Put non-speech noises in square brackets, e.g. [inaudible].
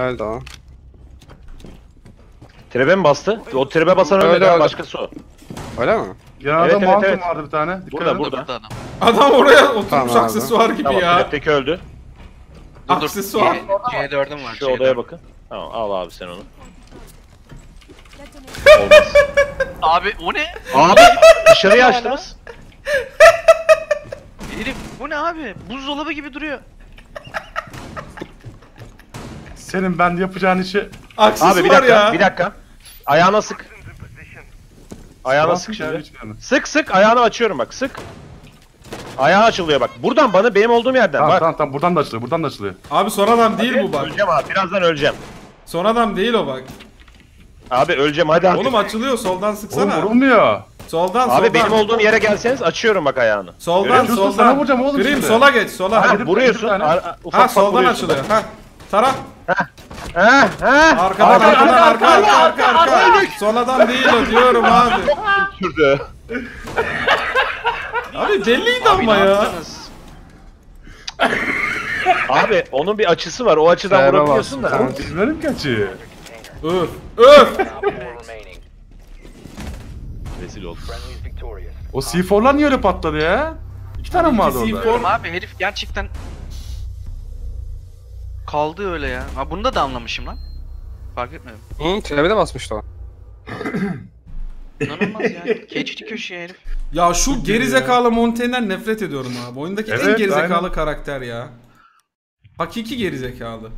Öldü o. Trebe mi bastı? O trebe basan Öyle, ha, öyle. başkası o. Öyle mi? Yanında Evet, evet, mountain evet. vardı bir tane. Dikkat Burada, edin. burada. Burada adam. Adam oraya oturmuş Tamam abi. aksesuar gibi Tamam, ya. trapteki öldü. Dur dur. Aksesuar. C- C4'üm var. Şu C4. odaya bakın. Tamam al abi sen onu. [laughs] Abi o ne? Abi dışarıya açtınız. Herif bu ne abi? Buzdolabı gibi duruyor. Senin ben yapacağın işi Aksesuar Abi bir dakika, ya. bir dakika. Ayağına sık. Ayağına sık şimdi. yani. Sık sık ayağını açıyorum bak sık. Ayağı açılıyor bak. Buradan bana benim olduğum yerden Tamam bak. tamam tamam buradan da açılıyor buradan da açılıyor. Abi son adam değil bu bak. Öleceğim abi birazdan öleceğim. Son adam değil o bak. Abi öleceğim hadi artık. Oğlum açılıyor soldan Oğlum sıksana. vurulmuyor. Soldan Abi soldan. benim olduğum yere gelseniz açıyorum bak ayağını. Soldan Evet, Yusuf, sana soldan. vuracağım oğlum şimdi. sola geç sola. Ha, Hadi, vuruyorsun. bir tane. ufak Ha ufak soldan vuruyorsun. açılıyor. Ha. Tara. Ha ha. Arkadan Arka, arkadan arka, arka arka arka arka. Son adam değil o diyorum abi. Şurada. Abi belliydi ama ya. Abi onun bir açısı var. O açıdan Serra vurabiliyorsun da. tamam. Bilmiyorum ki açıyı. Öf. Öf. Rezil. O C4'lar niye öyle patladı ya? İki tane mi vardı orada? C4. Oğlum abi herif gerçekten kaldı öyle ya. Ha bunu da damlamışım lan. Fark etmedim. Hı, trebe de basmıştı o. [laughs] İnanılmaz ya. Geçti köşeye herif. Ya şu gerizekalı Montaigne'den nefret ediyorum abi. Oyundaki en Evet, gerizekalı aynen. karakter ya. Hakiki gerizekalı.